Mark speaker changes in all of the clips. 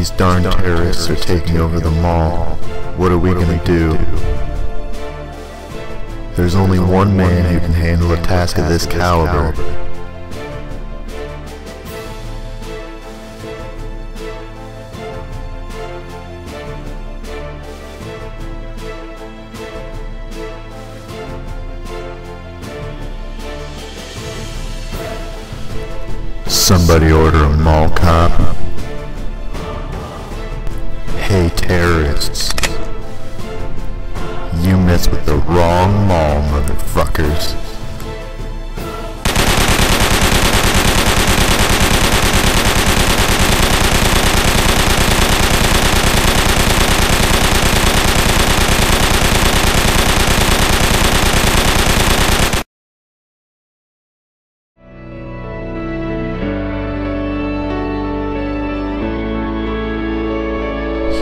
Speaker 1: These darn terrorists are taking over the mall. What are we gonna do? There's only one man who can handle a task of this caliber. Somebody order a mall cop. Hey terrorists. You mess with the wrong mall, motherfuckers.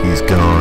Speaker 1: he's gone.